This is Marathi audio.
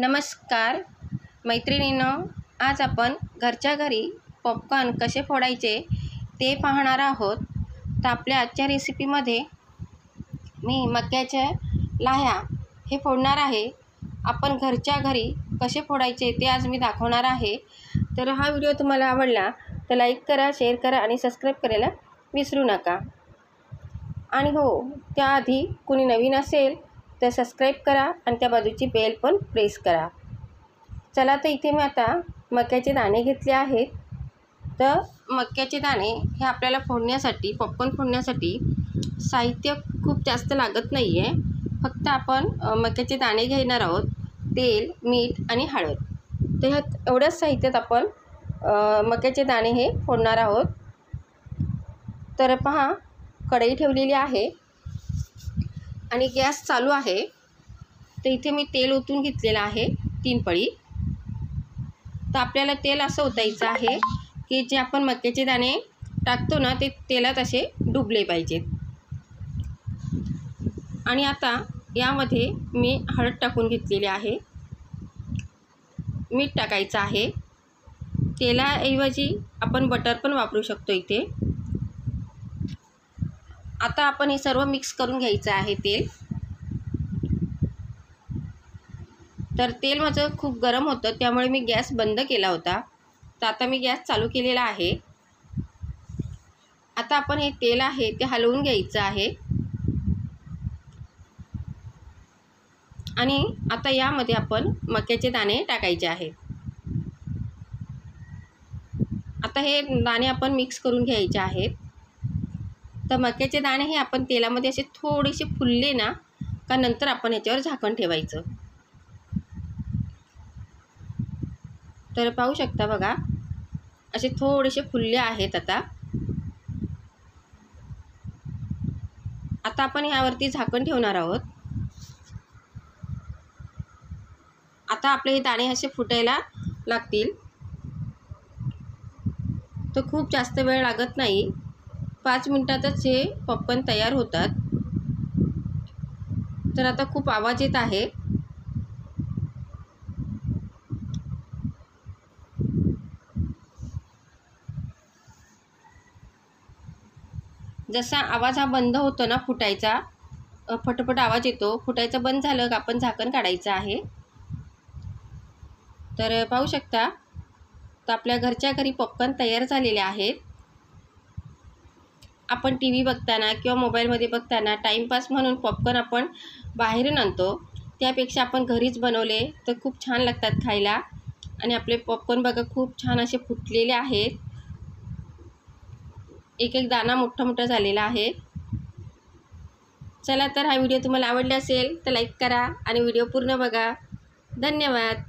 नमस्कार मैत्रिणींनो आज आपण घरच्या घरी पॉपकॉर्न कसे फोडायचे ते पाहणार आहोत. तर आपल्या आजच्या रेसिपीमध्ये मी मक्याच्या लाह्या हे फोडणार आहे. आपण घरच्या घरी कसे फोडायचे ते आज मी दाखवणार आहे. तर हा व्हिडिओ तुम्हाला आवडला तर लाईक करा शेअर करा आणि सबस्क्राईब करायला विसरू नका. आणि हो त्याआधी कुणी नवीन असेल तर सबस्क्राईब करा आणि त्या बाजूची बेल पण प्रेस करा. चला तर इथे मी आता मक्याचे दाणे घेतले आहेत. तर मक्याचे दाणे हे आपल्याला फोडण्यासाठी पॉपकॉर्न फोडण्यासाठी साहित्य खूप जास्त लागत नाही आहे फक्त आपण मक्याचे दाणे घेणार आहोत. तेल मीठ आणि हळद. तर ह्यात एवढ्याच साहित्यात आपण मक्याचे दाणे हे फोडणार आहोत. तर पहा कढई ठेवलेली आहे. आणि गॅस चालू आहे. तर इथे मी तेल ओतून घेतलेलं आहे तीन पळी. तर आपल्याला तेल असं ओतायचं आहे की जे आपण मक्याचे दाणे टाकतो ना ते तेलात असे डुबले पाहिजेत. आणि आता यामध्ये मी हळद टाकून घेतलेली आहे. मीठ टाकायचं आहे. तेलाऐवजी आपण बटर पण वापरू शकतो इथे. आता आपण हे सर्व मिक्स करून घ्यायचं आहे तेल. तर तेल माझं खूप गरम होतं त्यामुळे मी गॅस बंद केला होता. तर आता मी गॅस चालू केलेला आहे. आता आपण हे तेल आहे ते हलवून घ्यायचं आहे. आणि आता यामध्ये आपण मक्याचे दाणे टाकायचे आहे. आता हे दाणे आपण मिक्स करून घ्यायचे आहेत. तर मक्याचे दाणे हे आपण तेलामध्ये असे थोडेसे फुलले ना का नंतर आपण याच्यावर झाकण ठेवायचं. तर पाहू शकता बघा असे थोडेसे फुलले आहेत आता. आता आपण यावरती झाकण ठेवणार आहोत. आता आपले हे दाणे असे फुटायला लागतील. तर खूप जास्त वेळ लागत नाही. पाच मिनटातच हे पॉपकॉर्न तयार होतात. तर आता खूप आवाज येत आहे. जसा आवाज हा बंद होतो ना फुटायचा फटफट आवाज येतो. फुटायचं बंद झालं का आपण झाकण काढायचं आहे. तर पाहू शकता तर आपल्या घरच्या घरी पॉपकॉर्न तयार झालेले आहेत. आपण टी व्ही बघताना किंवा मोबाईलमध्ये बघताना टाईमपास म्हणून पॉपकॉर्न आपण बाहेरून आणतो. त्यापेक्षा आपण घरीच बनवले तर खूप छान लागतात खायला. आणि आपले पॉपकॉर्न बघा खूप छान असे फुटलेले आहेत. एक एक दाणा मोठा मोठा झालेला आहे. चला तर हा व्हिडिओ तुम्हाला आवडला असेल तर लाईक करा आणि व्हिडिओ पूर्ण बघा. धन्यवाद.